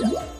Yeah.